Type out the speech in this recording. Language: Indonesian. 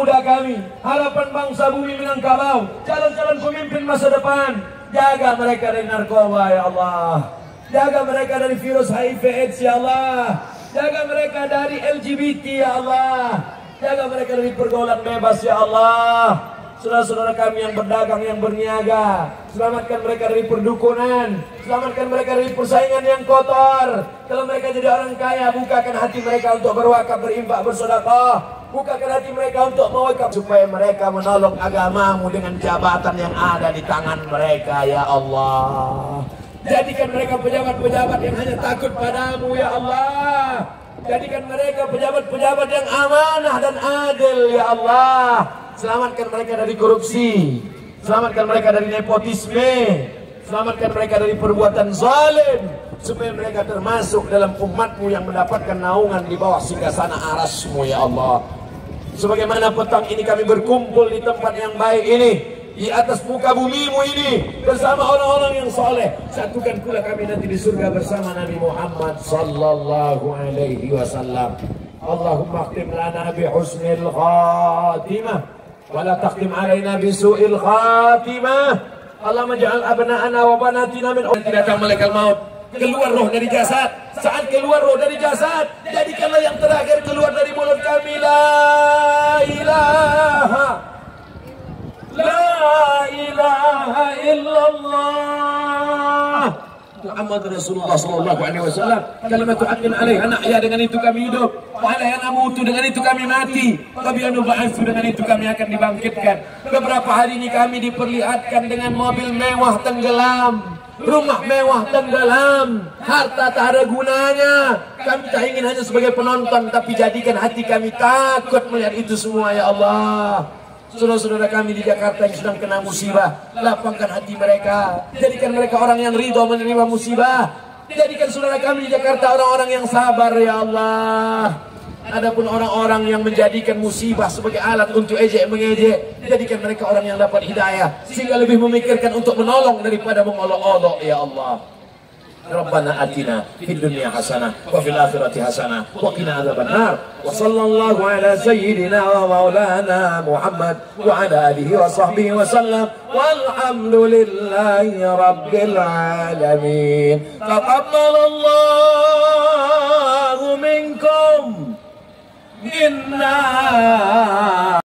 muda kami, harapan bangsa bumi Minangkabau, calon-calon pemimpin masa depan. Jaga mereka dari narkoba ya Allah. Jaga mereka dari virus HIV AIDS ya Allah. Jaga mereka dari LGBT ya Allah. Jaga mereka dari pergaulan bebas ya Allah. Saudara-saudara kami yang berdagang, yang berniaga, selamatkan mereka dari perdukunan, selamatkan mereka dari persaingan yang kotor. Kalau mereka jadi orang kaya, bukakan hati mereka untuk berwakaf, berimpak, bersedekah. Bukakan hati mereka untuk mewakaf supaya mereka menolong agamamu dengan jabatan yang ada di tangan mereka, ya Allah. Jadikan mereka pejabat-pejabat yang hanya takut padamu, ya Allah. Jadikan mereka pejabat-pejabat yang amanah dan adil, ya Allah. Selamatkan mereka dari korupsi. Selamatkan mereka dari nepotisme. Selamatkan mereka dari perbuatan zalim. Supaya mereka termasuk dalam umatmu yang mendapatkan naungan di bawah singgasana arasmu ya Allah. Sebagaimana petang ini kami berkumpul di tempat yang baik ini. Di atas muka bumimu ini. Bersama orang-orang yang soleh. Satukan pula kami nanti di surga bersama Nabi Muhammad sallallahu alaihi wasallam. Allahumma akhtim lana bi husnil khatimah. ولا تختم علينا بسوء الخاتمة اللهم اجعل أبناءنا وبناتنا من tidak datang malaikat maut keluar roh dari jasad saat keluar roh dari jasad jadikanlah yang terakhir keluar dari mulut kami la ilaha la ilaha illallah Muhammad Rasulullah Sallallahu Alaihi Wasallam. Kalimat haqqin alaiha nahya dengan itu kami hidup. Wa alaiha namutu dengan itu kami mati. Wa bi dengan itu kami akan dibangkitkan. Beberapa hari ini kami diperlihatkan dengan mobil mewah tenggelam rumah mewah tenggelam harta tak ada gunanya. Kami tak ingin hanya sebagai penonton tapi jadikan hati kami takut melihat itu semua ya Allah Saudara-saudara kami di Jakarta yang sedang kena musibah, lapangkan hati mereka. Jadikan mereka orang yang ridho menerima musibah. Jadikan saudara kami di Jakarta orang-orang yang sabar ya Allah. Adapun orang-orang yang menjadikan musibah sebagai alat untuk ejek mengejek, jadikan mereka orang yang dapat hidayah sehingga lebih memikirkan untuk menolong daripada mengolok-olok ya Allah. ربنا أتنا في الدنيا حسنة وفي الآخرة حسنة وقنا عذاب النار. وصلى الله على سيدنا ومولانا محمد وعلى آله وصحبه وسلم. والحمد لله رب العالمين. تقبل الله منكم. إنا